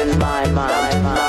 open my mind.